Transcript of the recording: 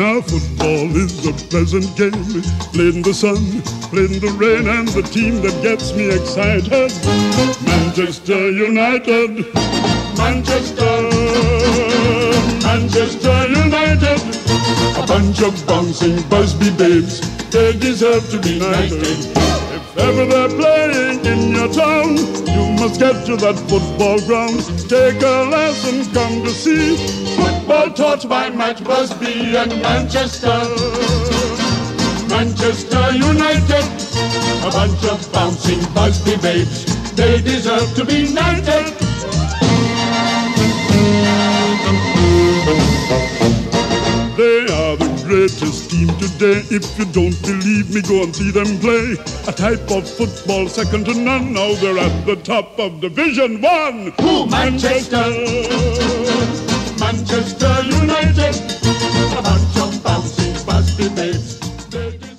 Now football is a pleasant game, played in the sun, played in the rain, and the team that gets me excited, Manchester United, Manchester, Manchester United, a bunch of bouncing Busby babes, they deserve to be knighted. If ever they're playing in your town, you must get to that football ground. Take a lesson, come to see football taught by Matt Busby and Manchester. Manchester United, a bunch of bouncing Busby babes. They deserve to be knighted. They are the greatest team today. If you don't believe me, go and see them play. A type of football second to none. Now they're at the top of Division One. Who? Manchester. Manchester baby.